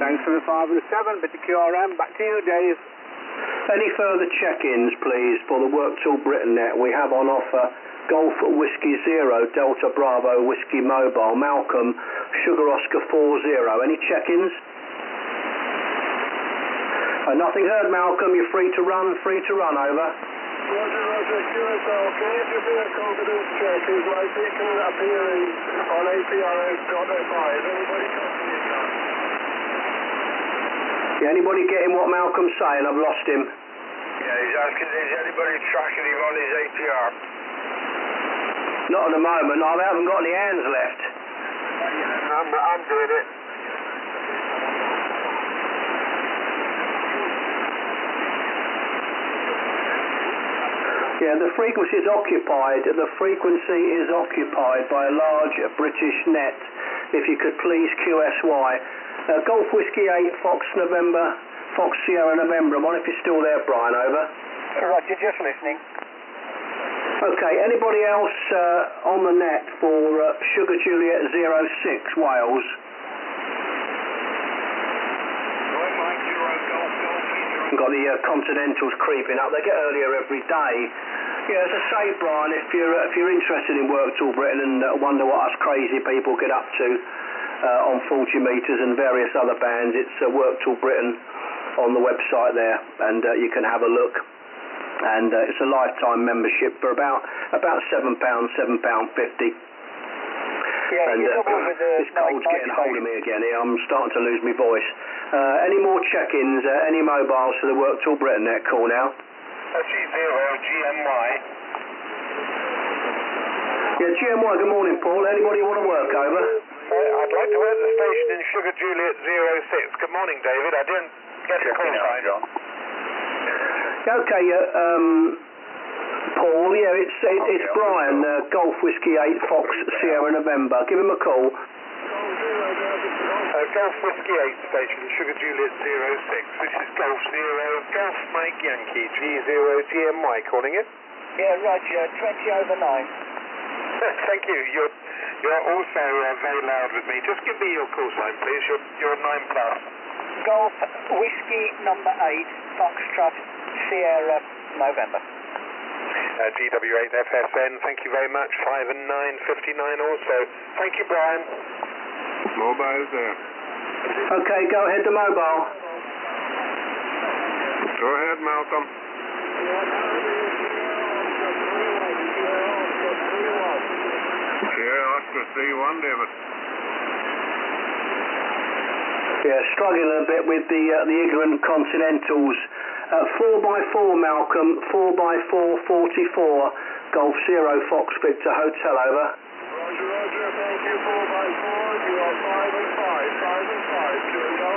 Thanks for the 5 and 7, bit to QRM. Back to you, Dave. Any further check-ins, please, for the Worked All Britain net? We have on offer Golf Whiskey Zero, Delta Bravo Whiskey Mobile, Malcolm, Sugar Oscar 40. Any check-ins? Uh, nothing heard, Malcolm. You're free to run, free to run, over. Roger, Roger, QSL. Can you give me a confidence check? Is my beacon appearing on APRS.05? Anybody copy me, John? Yeah, anybody getting what Malcolm's saying? I've lost him. Yeah, he's asking, is anybody tracking him on his APR? Not at the moment. I haven't got any hands left. I'm, I'm doing it. Yeah, the frequency is occupied. The frequency is occupied by a large British net. If you could please QSY. Uh, Golf Whiskey 8, Fox November, Fox Sierra November. I wonder if you're still there, Brian, over. Roger, just listening. Okay, anybody else uh, on the net for uh, Sugar Juliet 06, Wales? Got the uh, Continentals creeping up. They get earlier every day. Yeah, as I say, Brian, if you're uh, if you're interested in Worked All Britain and uh, wonder what us crazy people get up to uh, on 40 metres and various other bands, it's uh, Worked All Britain on the website there, and uh, you can have a look. And uh, it's a lifetime membership for about about seven pounds, seven pound fifty. Yeah, And uh, with the this cold's night getting hold of me again here. I'm starting to lose my voice. Uh, any more check-ins? Uh, any mobiles for the Worked All Britain net call now? SE0 GMY. Yeah, GMY. Good morning, Paul. Anybody want to work over? Uh, I'd like to work the station in Sugar Juliet 06. Good morning, David. I didn't get the call sign. Okay, uh, um, Paul. Yeah, it's it, it's Brian. Uh, Golf Whiskey Eight Fox Sierra November. Give him a call. Uh, Golf Whiskey 8 station, Sugar Juliet 06. This is Golf 0, Golf Mike Yankee, G0 GMY calling it. Yeah, Roger, 20 over 9. Thank you. You're, you're also uh, very loud with me. Just give me your call sign, please. You're, you're 9 plus. Golf Whiskey number 8, Foxtrot Sierra November. Uh, GW8FSN, thank you very much. 5 and 9, 59 also. Thank you, Brian. Mobile's there. Okay, go ahead to mobile. Go ahead, Malcolm. Sierra Oscar 3-1, David. Yeah, struggling a bit with the uh, the ignorant Continentals. Uh, 4x4 Malcolm, 4x4 44, Golf Zero Fox Victor Hotel over. Roger, Roger, thank you. 4 by 4 you are 5 and 5. 5 and 5, Kilo.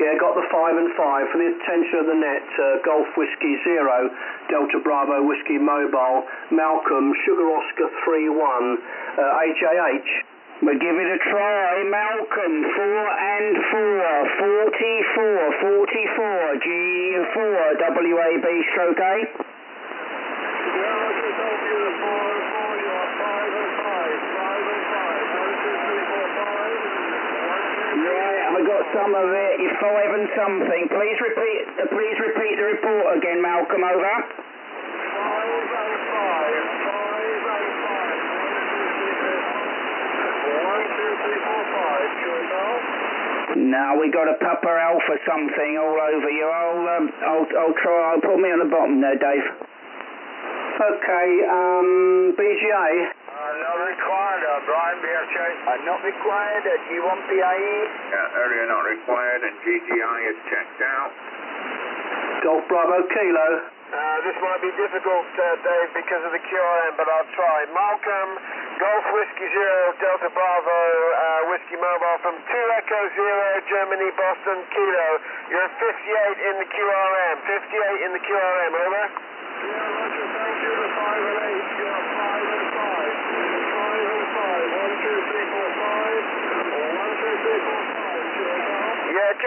Yeah, got the 5 and 5 for the attention of the net. Uh, Golf Whiskey Zero, Delta Bravo Whiskey Mobile, Malcolm, Sugar Oscar 3 1, uh, HAH. We'll give it a try. Malcolm, 4 and 4, 44, 44, G4, WAB stroke A. Yeah, Roger, thank you. 4 and 4 you are 5 and 5. 5 and 5. 1, 2, 3, 4, 5. 1, 2, 3, Right, I got some of it. You're five and something. Please repeat. Please repeat the report again, Malcolm. Over. 5 and 5. 5 and 5. 1, 2, 3, 4, 5. 1, 2, 3, 4, 5. Now we got a Papa Alpha something all over you. I'll um, I'll I'll try. I'll put me on the bottom there, Dave. Okay, um, BGA. Uh, not required, uh, Brian BHA. Uh, not required. Uh, do you want PAE? Yeah, area not required and GGI is checked out. Golf Bravo Kilo. Uh, this might be difficult, uh, Dave, because of the QRM, but I'll try. Malcolm, Golf Whiskey Zero, Delta Bravo, uh, Whiskey Mobile from 2 Echo Zero, Germany, Boston, Kilo. You're 58 in the QRM. 58 in the QRM, over. Yeah, Roger, thank you. The 5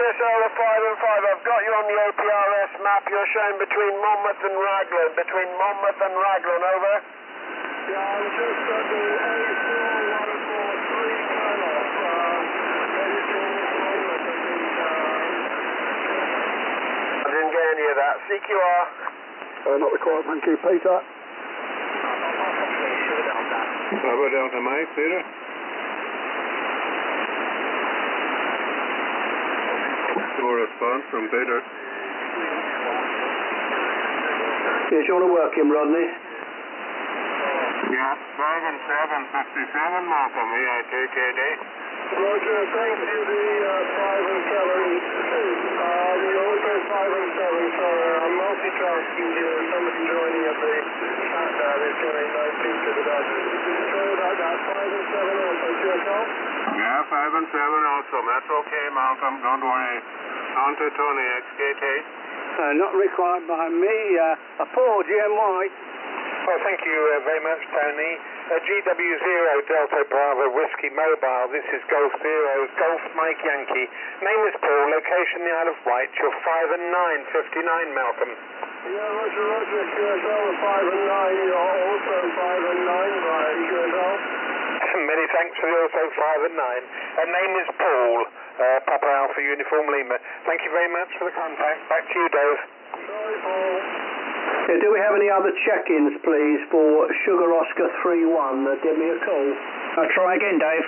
Minnesota 5 and 5, I've got you on the APRS map. You're showing between Monmouth and Raglan. Between Monmouth and Raglan, over. Yeah, I'm just at the A4143 cutoff. Uh. I didn't get any of that. CQR. Uh, not required, thank you. Peter. down to Mike, Peter. No response from Peter. Yeah, do you want to work him, Rodney? Yeah, Dragon 757, Malcolm, EITKD. Roger, thank you, the uh, 5 and 7. Um, also 5 and 7, sorry, I'm multitasking. Somebody joining at the chat now, they're getting no picture of that. Sorry about that, 5 and 7 also, QSL? Yeah, 5 and 7 also. That's okay, Malcolm, don't worry. On to Tony, XKT. Uh, not required by me. Uh, a Paul, GMY. Well, thank you uh, very much, Tony. Uh, GW0 Delta Bravo Whiskey Mobile. This is Golf Zero Golf Mike Yankee. Name is Paul. Location the Isle of Wight. You're 5 and 9, 59, Malcolm. Yeah, Roger, Roger, QSL, the 5 and 9. You're also 5 and 9, Brian, QSL. Many thanks for the also 5 and 9. Uh, name is Paul. Uh, Papa Alpha Uniform Lima. Thank you very much for the contact. Back to you, Dave. Sorry, Paul. Yeah, do we have any other check-ins, please, for Sugar Oscar 3-1? Uh, give me a call. I'll try again, Dave.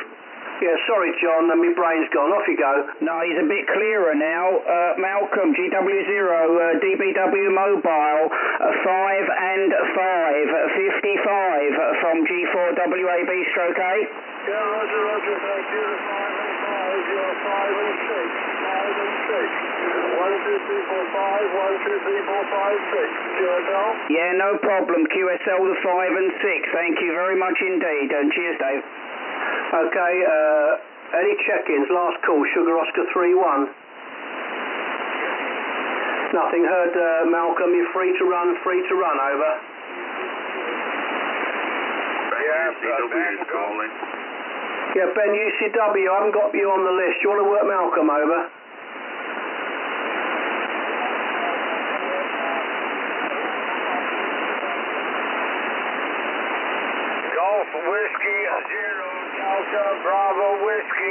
Yeah, sorry, John, uh, my brain's gone. Off you go. No, he's a bit clearer now. Uh, Malcolm, GW0, uh, DBW Mobile, uh, 5 and 5, uh, 55 from G4WAB stroke 8. Yeah, Roger, Roger, thank you. 5 and 5, you're 5 and 6. 5 and 6. 1, 2, 3, 4, 5. 1, 2, 3, 4, 5, 6. QSL? Yeah, no problem. QSL the 5 and 6. Thank you very much indeed. And cheers, Dave. Okay, uh, any check-ins? Last call, Sugar Oscar 3-1. Nothing heard, uh, Malcolm. You're free to run, free to run, over. Yeah, CW is calling. Yeah, Ben, UCW, I haven't got you on the list. You want to work Malcolm over? Golf Whiskey Zero Delta Bravo Whiskey Malcolm. Uh, uh, Tango. Yeah, Roger, Roger. I'm just saying on some power lines which is creating a hell of a noise. I think that was 5 and 7. When uh, properly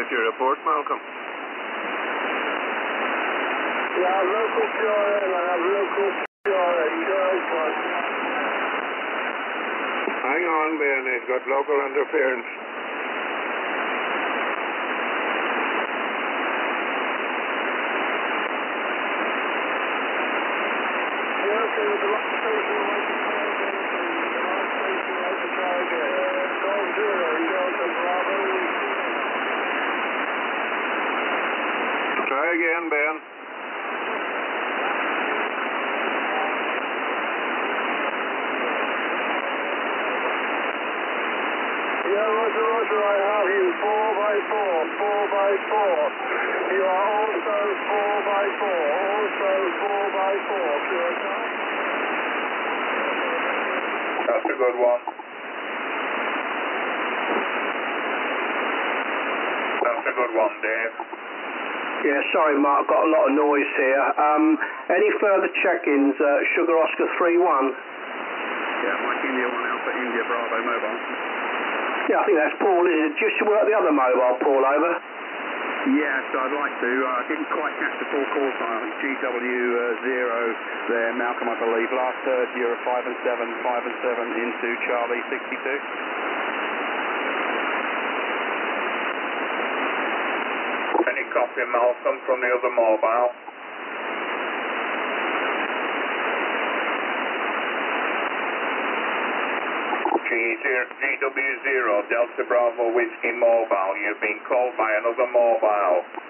Get your report, Malcolm. Yeah, I have local QRN. I have local. Girls one. Hang on, Ben. He's got local interference. Yeah, okay, the last station, I'd like to try again. The last station, I'd like to try again. Golf Zero, Delta Bravo. Try again, Ben. Yeah, Roger, Roger, I have you. Four by four, four by four. You are also four by four, also four by four. QSL? That's a good one. That's a good one, Dave. Yeah, sorry, Mark. Got a lot of noise here. Um, any further check-ins? Uh, Sugar Oscar 3-1. Yeah, Mike India 1 Alpha India Bravo mobile. Yeah, I think that's Paul, isn't it? Just to work the other mobile, Paul, over. Yes, I'd like to. I uh, didn't quite catch the full call time. GW0 there, Malcolm, I believe. Last third, you're 5 and 7, 5 and 7 into Charlie 62. Any copy, Malcolm, from the other mobile? GW0 Delta Bravo Whiskey Mobile. You've been called by another mobile.